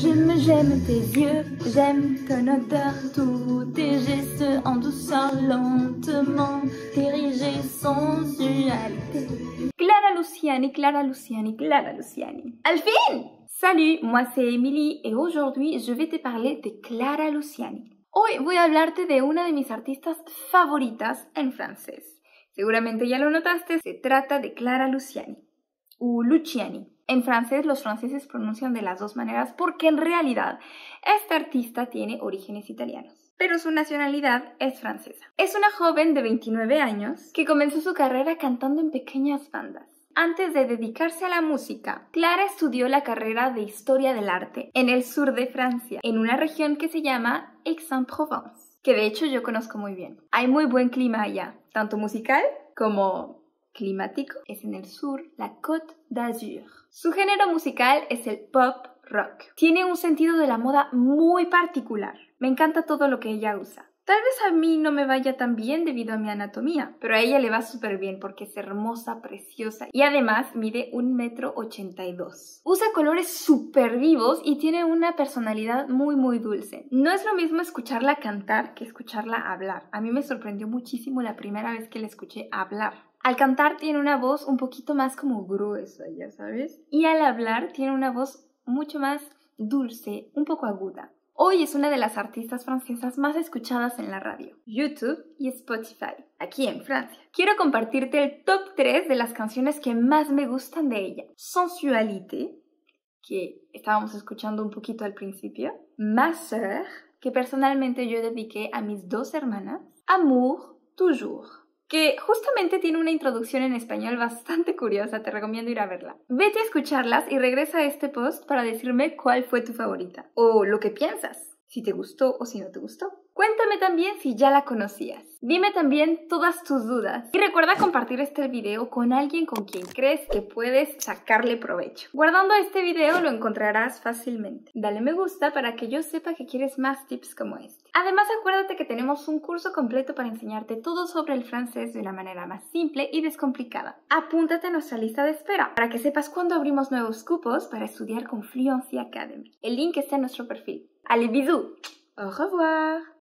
J'aime, j'aime tes yeux, j'aime ton odeur, tous tes gestes en douceur, lentement, dirigés sensualité. Clara Luciani, Clara Luciani, Clara Luciani. Al fin Salut, moi c'est Emily et aujourd'hui je vais te parler de Clara Luciani. Hoy voy a hablarte de una de mis artistas favoritas en francés. Seguramente ya lo notaste, se trata de Clara Luciani, Luciani. En francés los franceses pronuncian de las dos maneras porque en realidad esta artista tiene orígenes italianos, pero su nacionalidad es francesa. Es una joven de 29 años que comenzó su carrera cantando en pequeñas bandas. Antes de dedicarse a la música, Clara estudió la carrera de Historia del Arte en el sur de Francia, en una región que se llama Aix-en-Provence, que de hecho yo conozco muy bien. Hay muy buen clima allá, tanto musical como climático. Es en el sur, la Côte d'Azur. Su género musical es el pop rock. Tiene un sentido de la moda muy particular. Me encanta todo lo que ella usa. Tal vez a mí no me vaya tan bien debido a mi anatomía, pero a ella le va súper bien porque es hermosa, preciosa y además mide un metro ochenta y dos. Usa colores súper vivos y tiene una personalidad muy muy dulce. No es lo mismo escucharla cantar que escucharla hablar. A mí me sorprendió muchísimo la primera vez que la escuché hablar. Al cantar tiene una voz un poquito más como gruesa, ya sabes. Y al hablar tiene una voz mucho más dulce, un poco aguda. Hoy es una de las artistas francesas más escuchadas en la radio, YouTube y Spotify, aquí en Francia. Quiero compartirte el top 3 de las canciones que más me gustan de ella. Sensualité, que estábamos escuchando un poquito al principio. Ma sœur, que personalmente yo dediqué a mis dos hermanas. Amour, toujours que justamente tiene una introducción en español bastante curiosa, te recomiendo ir a verla. Vete a escucharlas y regresa a este post para decirme cuál fue tu favorita o lo que piensas, si te gustó o si no te gustó. Cuéntame también si ya la conocías. Dime también todas tus dudas. Y recuerda compartir este video con alguien con quien crees que puedes sacarle provecho. Guardando este video lo encontrarás fácilmente. Dale me gusta para que yo sepa que quieres más tips como este. Además acuérdate que tenemos un curso completo para enseñarte todo sobre el francés de una manera más simple y descomplicada. Apúntate a nuestra lista de espera para que sepas cuándo abrimos nuevos cupos para estudiar con Fluency Academy. El link está en nuestro perfil. Allez bisous! Au revoir